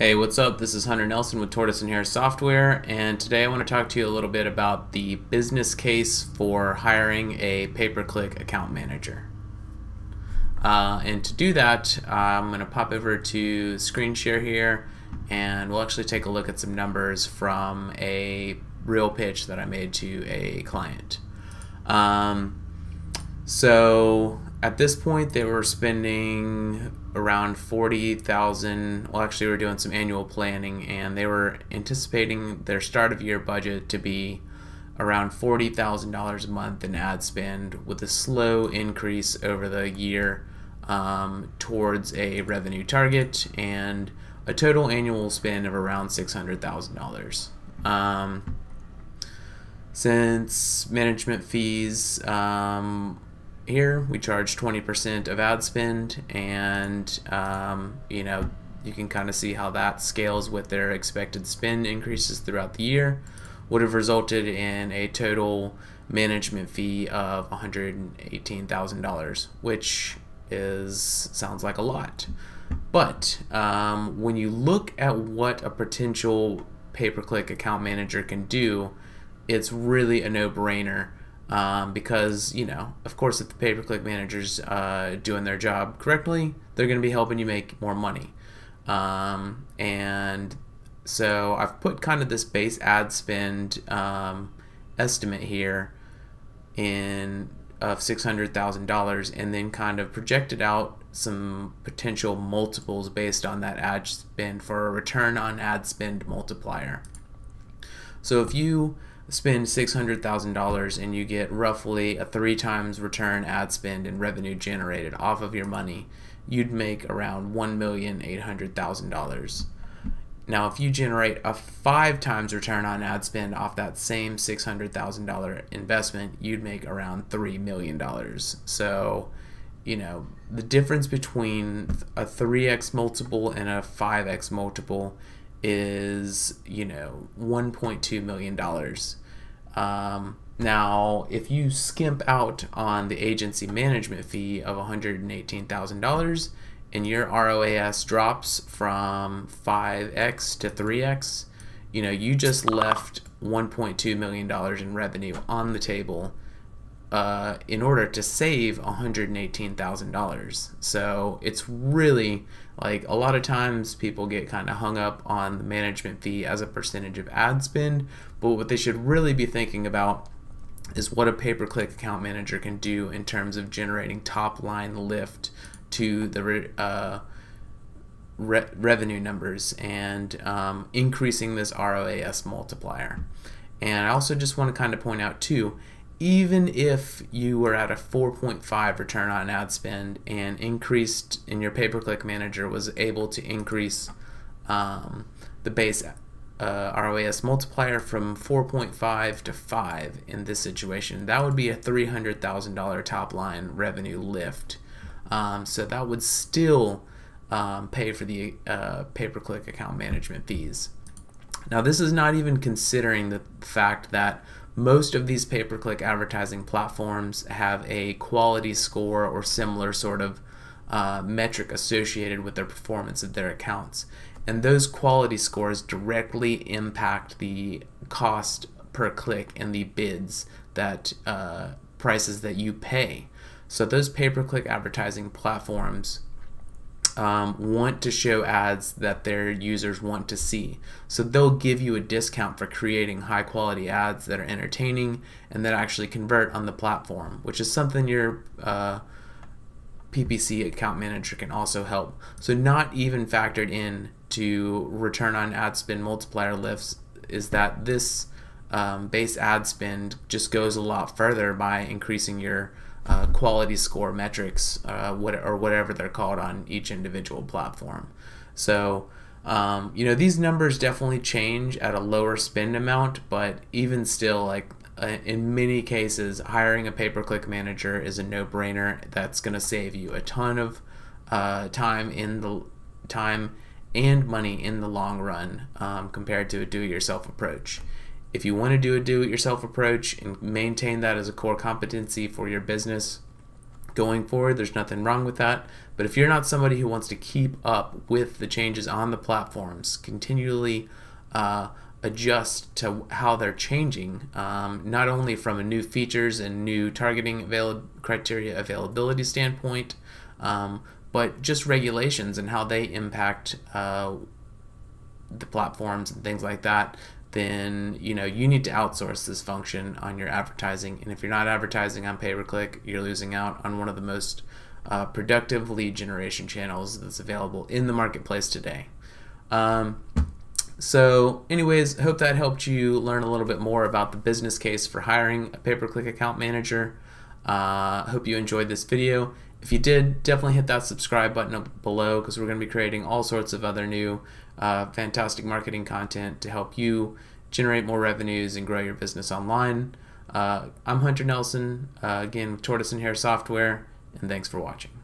Hey, what's up? This is Hunter Nelson with Tortoise and Hare Software, and today I want to talk to you a little bit about the business case for hiring a pay-per-click account manager. Uh, and to do that, I'm going to pop over to screen share here, and we'll actually take a look at some numbers from a real pitch that I made to a client. Um, so at this point, they were spending around 40,000. Well, actually, we were doing some annual planning, and they were anticipating their start of year budget to be around $40,000 a month in ad spend with a slow increase over the year um, towards a revenue target and a total annual spend of around $600,000. Um, since management fees um, here. We charge 20% of ad spend and um, you know you can kind of see how that scales with their expected spend increases throughout the year. Would have resulted in a total management fee of $118,000 which is sounds like a lot. But um, when you look at what a potential pay-per-click account manager can do it's really a no-brainer um, because you know, of course, if the pay-per-click manager's uh, doing their job correctly, they're going to be helping you make more money. Um, and so I've put kind of this base ad spend um, estimate here in of six hundred thousand dollars, and then kind of projected out some potential multiples based on that ad spend for a return on ad spend multiplier. So if you spend $600,000 and you get roughly a three times return ad spend and revenue generated off of your money, you'd make around $1,800,000. Now, if you generate a five times return on ad spend off that same $600,000 investment, you'd make around $3 million. So, you know, the difference between a 3x multiple and a 5x multiple is, you know, $1.2 million. Um, now, if you skimp out on the agency management fee of $118,000 and your ROAS drops from 5x to 3x, you know, you just left $1.2 million in revenue on the table uh, in order to save $118,000. So it's really like a lot of times people get kind of hung up on the management fee as a percentage of ad spend, but what they should really be thinking about is what a pay-per-click account manager can do in terms of generating top line lift to the uh, re revenue numbers and um, increasing this ROAS multiplier. And I also just want to kind of point out too, even if you were at a 4.5 return on ad spend and increased in your pay-per-click manager was able to increase um, the base uh, ROAS multiplier from 4.5 to 5 in this situation, that would be a $300,000 top line revenue lift. Um, so that would still um, pay for the uh, pay-per-click account management fees. Now this is not even considering the fact that most of these pay-per-click advertising platforms have a quality score or similar sort of uh, metric associated with their performance of their accounts. And those quality scores directly impact the cost per click and the bids that uh, prices that you pay. So those pay-per-click advertising platforms um, want to show ads that their users want to see. So they'll give you a discount for creating high quality ads that are entertaining and that actually convert on the platform, which is something your uh, PPC account manager can also help. So not even factored in to return on ad spend multiplier lifts is that this um, base ad spend just goes a lot further by increasing your uh, quality score metrics, uh, what, or whatever they're called on each individual platform. So, um, you know, these numbers definitely change at a lower spend amount, but even still, like uh, in many cases, hiring a pay-per-click manager is a no-brainer. That's going to save you a ton of uh, time in the time and money in the long run um, compared to a do-it-yourself approach. If you want to do a do it yourself approach and maintain that as a core competency for your business, going forward. There's nothing wrong with that. But if you're not somebody who wants to keep up with the changes on the platforms, continually uh, adjust to how they're changing, um, not only from a new features and new targeting avail- criteria availability standpoint, um, but just regulations and how they impact uh, the platforms and things like that, then you know you need to outsource this function on your advertising. And if you're not advertising on pay per click, you're losing out on one of the most uh, productive lead generation channels that's available in the marketplace today. Um, so, anyways, hope that helped you learn a little bit more about the business case for hiring a pay per click account manager. Uh, hope you enjoyed this video. If you did, definitely hit that subscribe button up below because we're going to be creating all sorts of other new uh, fantastic marketing content to help you generate more revenues and grow your business online. Uh, I'm Hunter Nelson, uh, again with Tortoise and Hare Software, and thanks for watching.